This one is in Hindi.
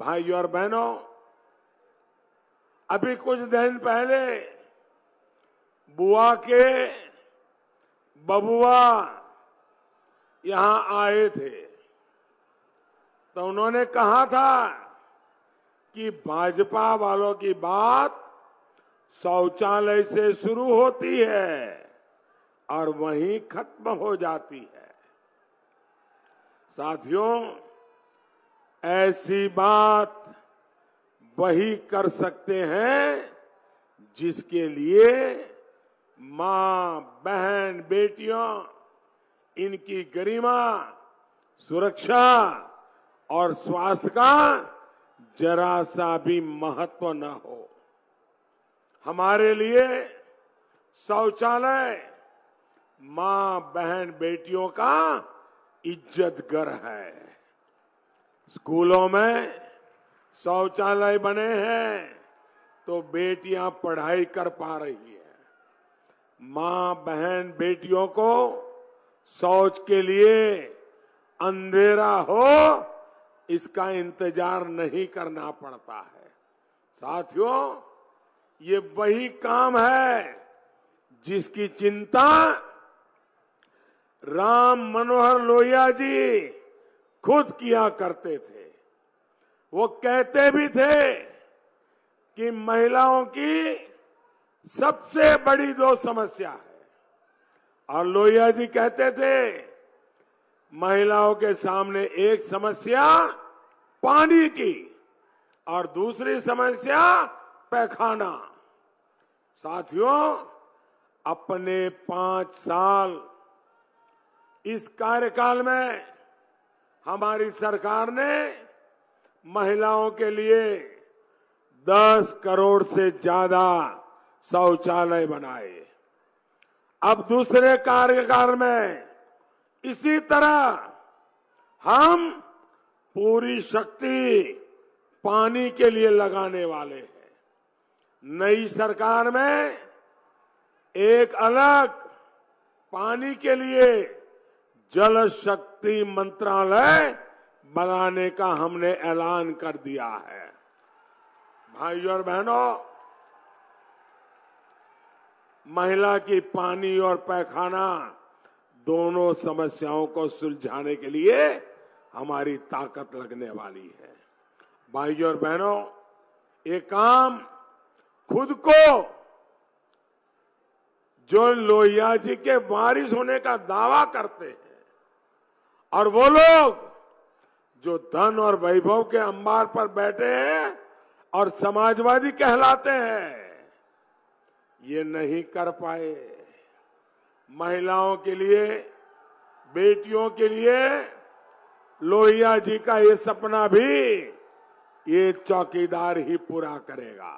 भाई और बहनों, अभी कुछ दिन पहले बुआ के बबुआ यहाँ आए थे। तो उन्होंने कहा था कि भाजपा वालों की बात शौचालय से शुरू होती है और वहीं खत्म हो जाती है। साथियों ऐसी बात वही कर सकते हैं जिसके लिए माँ, बहन, बेटियों, इनकी गरिमा, सुरक्षा और स्वास्थ्य का जरा सा भी महत्व न हो। हमारे लिए शौचालय, माँ, बहन, बेटियों का इज़्ज़त घर है। स्कूलों में शौचालय बने हैं तो बेटियाँ पढ़ाई कर पा रही है। माँ बहन बेटियों को शौच के लिए अंधेरा हो, इसका इंतज़ार नहीं करना पड़ता है। साथियों, ये वही काम है जिसकी चिंता राम मनोहर लोहिया जी खुद किया करते थे। वो कहते भी थे कि महिलाओं की सबसे बड़ी दो समस्या है। और लोहिया जी कहते थे, महिलाओं के सामने एक समस्या पानी की और दूसरी समस्या पैखाना। साथियों, अपने पाँच साल इस कार्यकाल में हमारी सरकार ने महिलाओं के लिए 10 करोड़ से ज़्यादा शौचालय बनाए। अब दूसरे कार्यकाल में इसी तरह हम पूरी शक्ति पानी के लिए लगाने वाले हैं। नई सरकार में एक अलग पानी के लिए जल शक्ति मंत्रालय बनाने का हमने ऐलान कर दिया है। भाइयों और बहनों, महिला की पानी और पैखाना दोनों समस्याओं को सुलझाने के लिए हमारी ताकत लगने वाली है। भाइयों और बहनों, ये काम खुद को, जो लोहिया जी के वारिस होने का दावा करते हैं और वो लोग जो धन और वैभव के अंबार पर बैठे हैं और समाजवादी कहलाते हैं, ये नहीं कर पाए। महिलाओं के लिए, बेटियों के लिए, लोहिया जी का ये सपना भी ये चौकीदार ही पूरा करेगा।